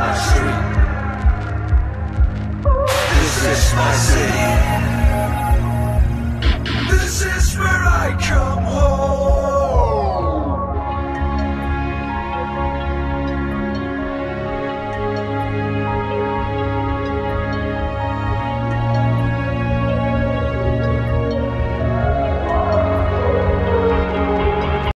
my street. This is my city.